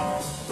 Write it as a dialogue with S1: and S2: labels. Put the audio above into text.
S1: Oh,